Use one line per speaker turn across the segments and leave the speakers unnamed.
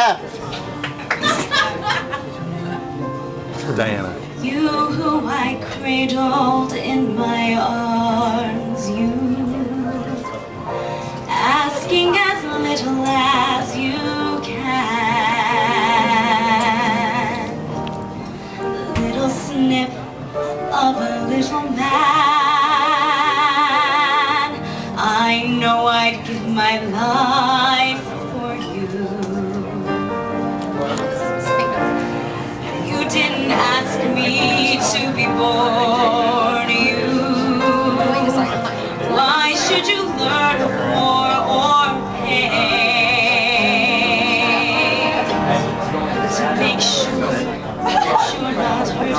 Diana.
You who I cradled in my arms, you asking as little as you can. Little snip of a little man.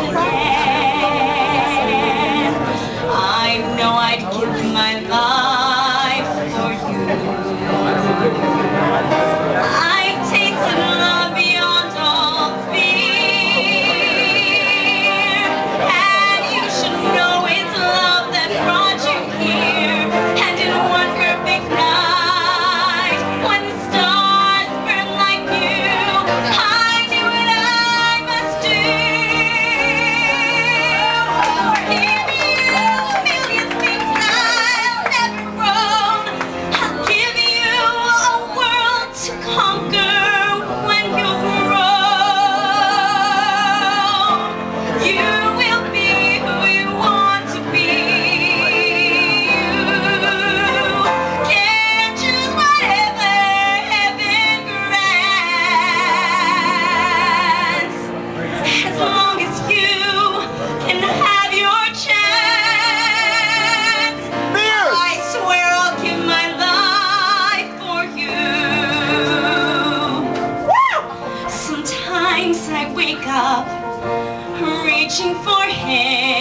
Não, não. up, reaching for him.